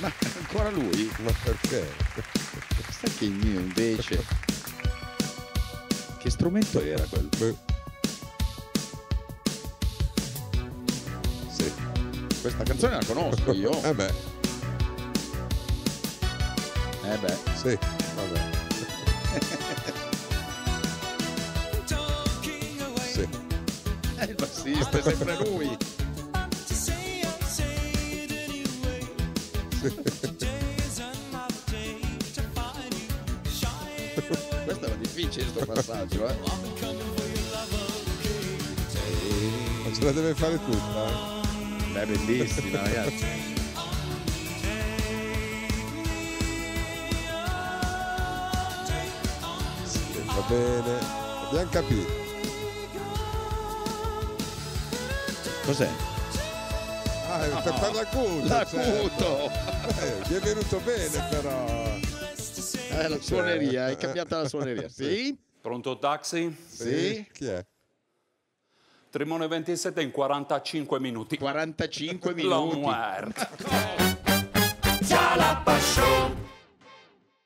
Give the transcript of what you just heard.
Ma ancora lui? Ma perché? Sai che il mio invece... Che strumento era quello? Beh. Sì. Questa canzone la conosco io. Eh beh, Eh beh. sì, vabbè. Sì. Eh, il bassista è sempre lui. Questo era difficile sto passaggio, eh. Ma ce la deve fare tutta. eh. Beh, bellissima, ragazzi. Sì, va bene. Abbiamo capito. Cos'è? Ah, è per, per l'acuto. L'acuto! certo. Eh, mi è venuto bene però. Eh, la suoneria, hai cambiata la suoneria. Sì? Pronto taxi? Sì? Chi è? Trimone 27 in 45 minuti. 45 La minuti. passion